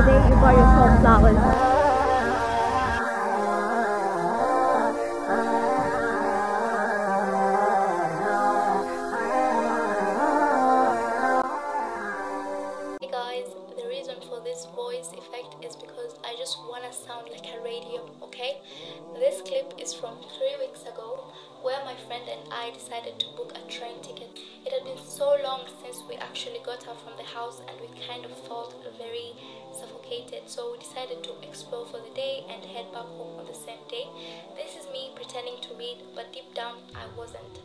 the day you buy yourself flowers. This voice effect is because I just want to sound like a radio, okay? This clip is from three weeks ago where my friend and I decided to book a train ticket. It had been so long since we actually got out from the house and we kind of felt very suffocated, so we decided to explore for the day and head back home on the same day. This is me pretending to read, but deep down I wasn't.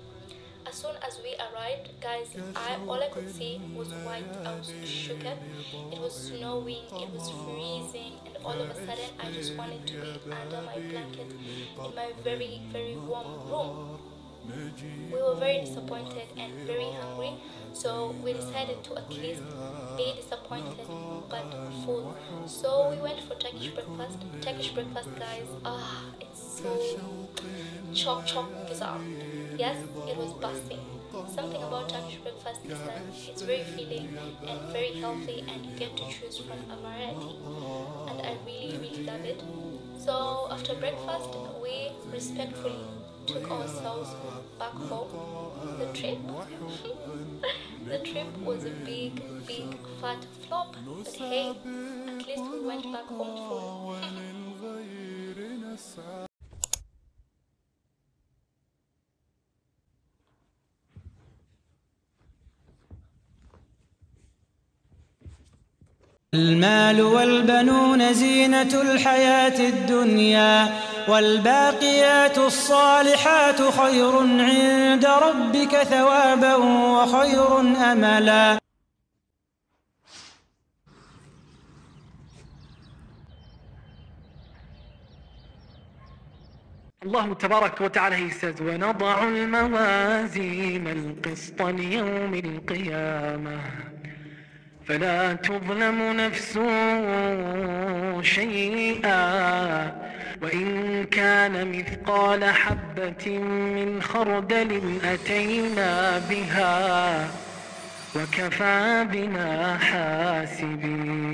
As soon as we arrived, guys, I all I could see was white. I was shooketh. It was snowing, it was freezing, and all of a sudden I just wanted to be under my blanket in my very, very warm room. We were very disappointed and very hungry, so we decided to at least be disappointed but full. So we went for Turkish breakfast. Turkish breakfast, guys, ah, it's so chop chop bizarre. Yes, it was busting. Something about Turkish breakfast is that it's very filling and very healthy, and you get to choose from a variety. And I really, really love it. So after breakfast, we respectfully took ourselves back home. The trip, the trip was a big, big fat flop. But hey, at least we went back home full. المال والبنون زينة الحياة الدنيا والباقيات الصالحات خير عند ربك ثوابا وخير أملا. الله تبارك وتعالى says ونضع الموازين القسط ليوم القيامة. فلا تظلم نفس شيئا وإن كان مثقال حبة من خردل أتينا بها وكفى بنا حاسبين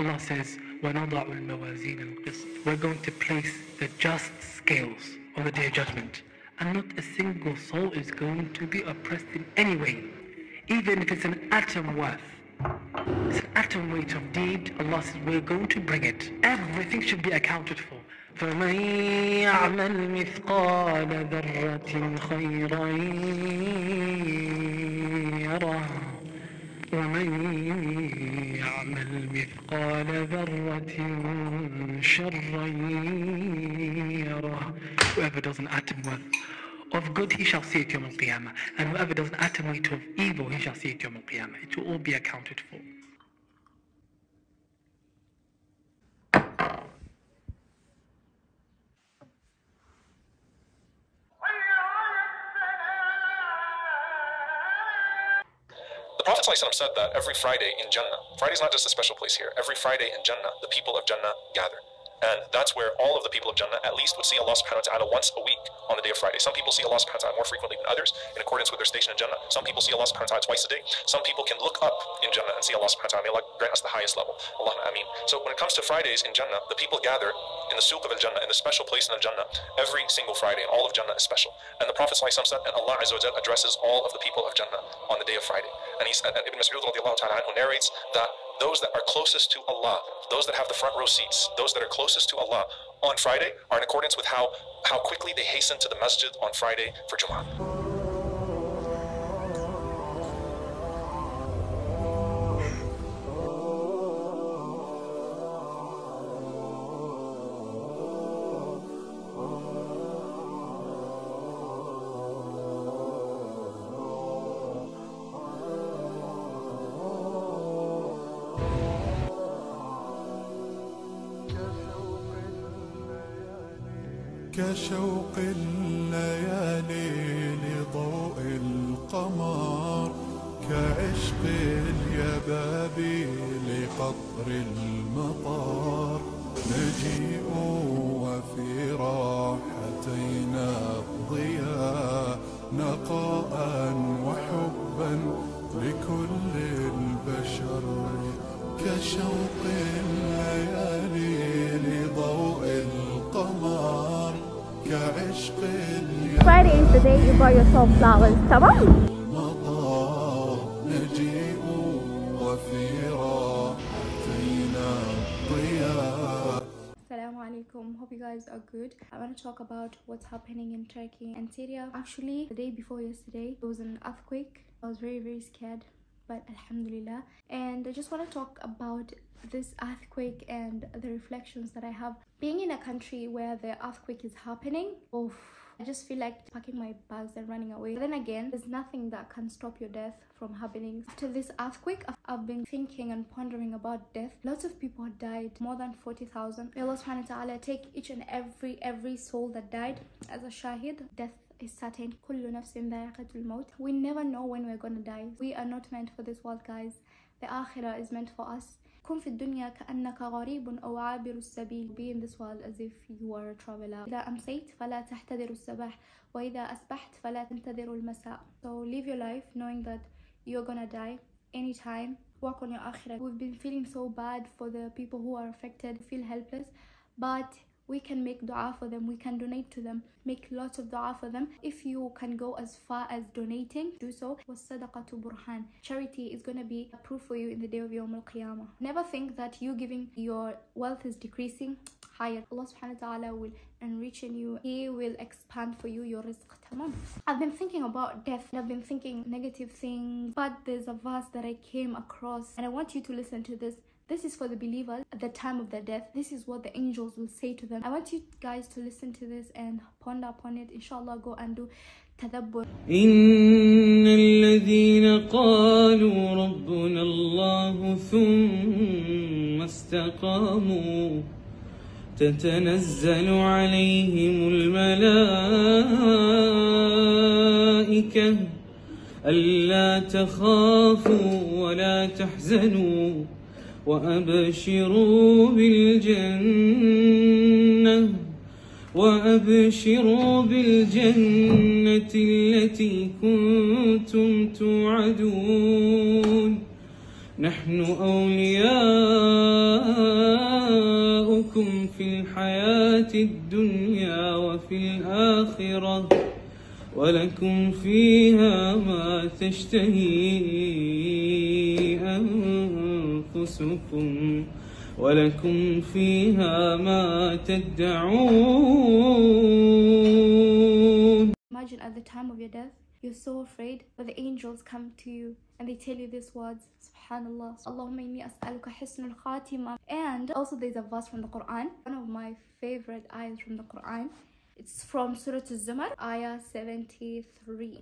Allah says ونضع الموازين القسط We're going to place the just scales on the day of judgment and not a single soul is going to be oppressed in any way even if it's an atom worth it's an atom weight of deed Allah says we're going to bring it everything should be accounted for فمن يعمل مثقال ذرة خيرا يره ومن يعمل مثقال ذرة شرا يره Whoever does an atom worth of good, he shall see it Yom al-Qiyamah. And whoever does an atom weight of evil, he shall see it Yom al-Qiyamah. It will all be accounted for. The Prophet said that every Friday in Jannah, Friday's not just a special place here, every Friday in Jannah, the people of Jannah gather. And that's where all of the people of Jannah at least would see Allah subhanahu wa ta'ala once a week on the day of Friday. Some people see Allah subhanahu wa ta'ala more frequently than others in accordance with their station in Jannah. Some people see Allah subhanahu wa ta'ala twice a day. Some people can look up in Jannah and see Allah subhanahu wa ta'ala. May Allah grant us the highest level. Allahumma ameen. So when it comes to Fridays in Jannah, the people gather in the Suq of Al-Jannah, in the special place in Al-Jannah, every single Friday, and all of Jannah is special. And the Prophet said, and Allah addresses all of the people of Jannah on the day of Friday. And he said, and Ibn Mas'ud ta'ala narrates that those that are closest to Allah, those that have the front row seats, those that are closest to Allah on Friday are in accordance with how, how quickly they hasten to the masjid on Friday for Jum'ah. كشوق الليالي لضوء القمر كعشق اليبابي لقطر المطار. نجيء وفي راحتينا الضياء نقاء وحبا لكل البشر. كشوق الليالي لضوء today you buy yourself flowers. Tamam alaikum. Hope you guys are good. I want to talk about what's happening in turkey and syria. Actually the day before yesterday there was an earthquake. I was very very scared but alhamdulillah. And i just want to talk about this earthquake and the reflections that i have. Being in a country where the earthquake is happening oh. I just feel like packing my bags and running away. But then again, there's nothing that can stop your death from happening. After this earthquake, I've been thinking and pondering about death. Lots of people have died, more than 40,000. May Allah subhanahu wa ta'ala take each and every, every soul that died as a shahid. Death is certain. We never know when we're gonna die. We are not meant for this world, guys. The akhirah is meant for us كن في الدنيا كأنك غريب أو عابر السبيل Be in this world as if you are a traveler إذا أمسيت فلا تحتذر الصباح وإذا أصبحت فلا تنتظر المساء So live your life knowing that you're gonna die anytime work on your akhirah we've been feeling so bad for the people who are affected feel helpless but we can make dua for them we can donate to them make lots of dua for them. If you can go as far as donating do so. Wasadaqatu burhan. Charity is going to be a proof for you in the day of yawm al-qiyamah. Never think that you giving your wealth is decreasing. Higher. Allah subhanahu wa ta'ala will enrich in you. He will expand for you your rizq tamam. I've been thinking about death i've been thinking negative things but there's a verse that i came across and i want you to listen to this. this is for the believers at the time of their death. This is what the angels will say to them. I want you guys to listen to this and ponder upon it. Inshallah, go and do tadabbur. إن الذين قالوا ربنا الله ثم استقاموا تتنزل عليهم الملائكة ألا تخافوا ولا تحزنوا وأبشروا بالجنة وأبشروا بالجنة التي كنتم توعدون. نحن أولياؤكم في الحياة الدنيا وفي الآخرة ولكم فيها ما تشتهي أنفسكم. ولكم فيها ما تدعون Imagine at the time of your death, you're so afraid, but the angels come to you and they tell you these words Subhanallah, Allahumma inni as'aluka hisnul khatima. And also, there's a verse from the Quran, one of my favorite ayahs from the Quran. It's from Surah Al-Zumar, ayah 73.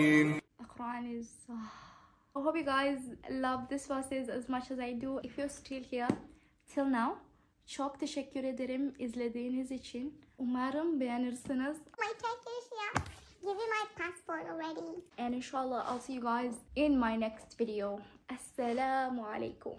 you guys love this verses as much as I do. If you're still here till now, çok teşekkür ederim izlediğiniz için. Umarım beğenirsiniz. My Turkish, yeah. Give me my passport already. And inshallah, I'll see you guys in my next video. Assalamu alaikum.